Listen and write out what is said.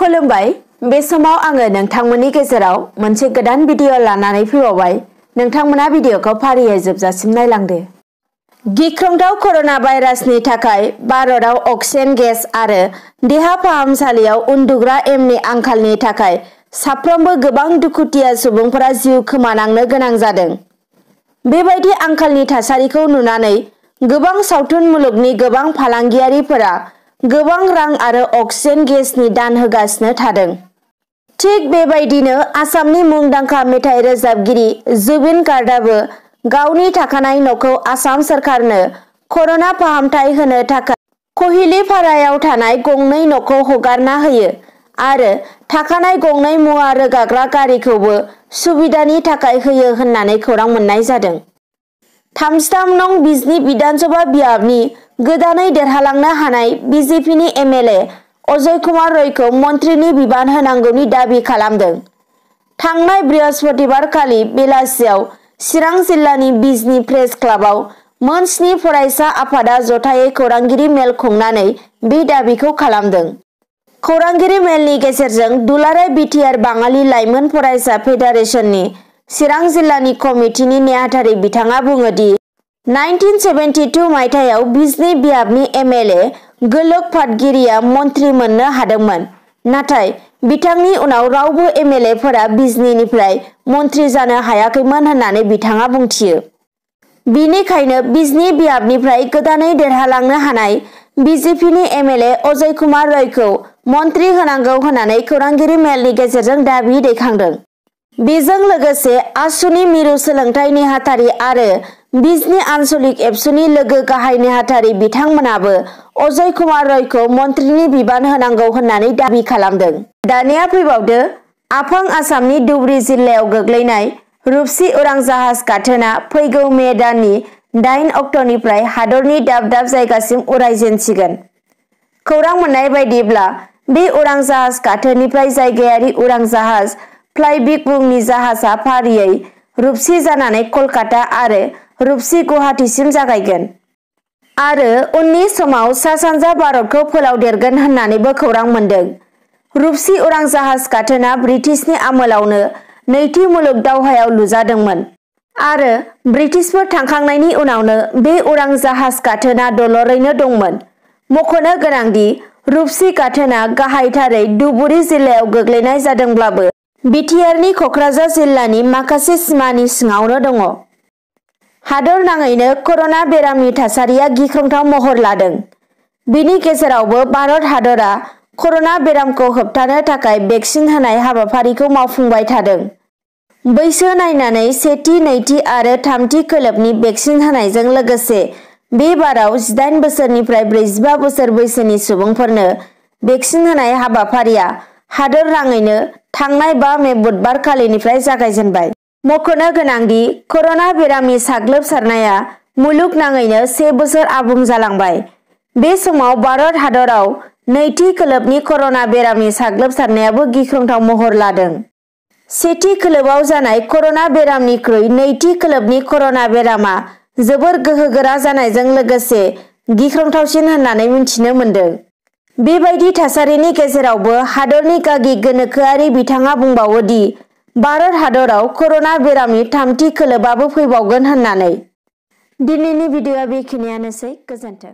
खुलुमबाय। बे समाव आङो नोंथांमोननि गेजेराव मोनसे गोदान भिडिअ लानानै फैबावबाय। नोंथांमोना भिडिअखौ फारियै जोबजासिम नायलांदो। गिख्रंथाव कर'ना भाइरासनि थाखाय भारतआव अक्सिजेन गेस आरो देहा फाहामसालियाव उन्दुग्रा एमनि आंखालनि थाखाय साफ्रोमबो गोबां दुखुथिया सुबुंफोरा जिउ खोमानांनो गोनां जादों। बेबायदि आंखालनि थासारिखौ नुनानै गोबां सावथुन मुलुगनि गोबां फालांगियारिफोरा गोबां रां आरो अक्सिजेन गेसनि दान होगासिनो थादों। थिग बेबायदिनो आसामनि मुंदांखा मेथाइ रोजाबगिरि जुबिन गार्गआबो गावनि थाखानाय न'खौ आसाम सोरखारनो कर'ना फाहामथाय होनो थाखाय कहिलिपारायाव थानाय गंनै न'खौ हगारना होयो आरो थाखानाय गंनै मुवा रोगाग्रा गारिखौबो सुबिदानि थाखाय होयो होननानै खौरां मोननाय जादों। थामजिथाम नं बिजनि बिधानसभा बियाबनि गोदानै देरहालांनो हानाय बिजेपिनि एमएलए अजय कुमार रयखौ मन्थ्रिनि बिबान होनांगौनि दाबि खालामदों थांनाय बृहस्पतिबारखालि बेलासियाव चिरां जिल्लानि बिजनि प्रेस क्लाबाव मोन स्नि फरायसा आफादा जथायै खौरांगिरि मेल खुंनानै बे दाबिखौ खालामदों खौरांगिरि मेलनि गेजेरजों दुलाराय बिटिआर बाङालि लाइमोन फरायसा फेडारेसननि चिरां जिल्लानि कमिटिनि नेहाथारि बिथाङा बुङोदि नाइनटिन सेभेन्टि टु मायथाइयाव बिजनि बियाबनि एमएलए गोलोक फातगिरिया मन्थ्रि मोननो हादोंमोन नाथाय बिथांनि उनाव रावबो एमएलएफोरा बिजनीनिफ्राय मन्थ्रि जानो हायाखैमोन होननानै बिथाङा बुंथियो बिनिखायनो बिजनि बियाबनिफ्राय गोदानै देरहालांनो हानाय बिजेपिनि एमएलए अजय कुमार रयखौ मन्थ्रि होनांगौ होननानै खौरांगिरि मेलनि गेजेरजों दाबि दैखांदों बेजों लोगोसे आसुनि मिरु सोलोंथाइ नेहाथारि आरो बिजनि आनसलिक एबसुनि लोगो गाहाय नेहाथारि बिथांमोनाबो अजय कुमार रयखौ मन्थ्रिनि बिबान होनांगौ होननानै दाबि खालामदों। दानिया फैबावदो, आफां आसामनि धुबुरी जिल्लायाव गोग्लैनाय रुपसि उरां जाहाज गाथोना फैगौ मे दाननि दाइन अक्ट'निफ्राय हादरनि दाब दाब जायगासिम उरायजेनसिगोन। खौरां मोननाय बायदिब्ला, बे उरां जाहाज गाथोननिफ्राय जायगायारि उरां जाहाज फ्लाइबिग मुंनि जाहाजा फारियै रुपसि जानानै कलकाता आरो रुपसि गुवाहाटीसिम जागायगोन। आरो उननि समाव सा सानजा भारतखौ फोलावदेरगोन होननानैबो खौरां मोन्दों। रुपसि उरां जाहाज गाथोना ब्रिटिशनि आमोलावनो नैथि मुलुग दावहायाव लुजादोंमोन। आरो ब्रिटिशफोर थांखांनायनि उनावनो बे उरां जाहाज गाथोना दलरैनो दंमोन। मख'नो गोनांदि रुपसि गाथोना गाहायथारै धुबुरी जिल्लायाव गोग्लैनाय जादोंब्लाबो। बिटिआरनि क'क्राझार जिल्लानि माखासे सिमानि सिङावनो दङ। हादर नाङैनो कर'ना बेरामनि थासारिया गिख्रंथाव महर लादों। बिनि गेजेरावबो भारत हादरा कर'ना बेरामखौ होबथानो थाखाय भेक्सिन होनाय हाबाफारिखौ मावफुंबाय थादों। बैसो नायनानै सेथि, नैथि आरो थामथि खोलोबनि भेक्सिन होनायजों लोगोसे बे बाराव जिदाइन बोसोरनिफ्राय ब्रैजिबा बोसोर बैसोनि सुबुंफोरनो भेक्सिन होनाय हाबाफारिया हादर नाङैनो थांनाय बा मे बुधबारखालिनिफ्राय जागायजेनबाय। मख'नो गोनांदि, कर'ना बेरामनि साग्लोबसारनाया मुलुगनाङैनो से बोसोर आबुं जालांबाय। बे समाव भारत हादराव नैथि खोलोबनि कर'ना बेरामनि साग्लोबसारनायाबो गिख्रंथाव महर लादों। सेथि खोलोबाव जानाय कर'ना बेरामनिख्रुइ नैथि खोलोबनि कर'ना बेरामा जोबोर गोहोगोरा जानायजों लोगोसे गिख्रंथावसिन होननानै मिथिनो मोन्दों। बेबायदि थासारिनि गेजेरावबो हादरनि गागि गोनोखोआरि बिथाङा बुंबावो दि भारत हादराव कर'ना बेरामनि थामथि खोलोबाबो फैबावगोन होननानै। दिनैनि भिडिअआ बेखिनियानोसै। गोजोन्थों।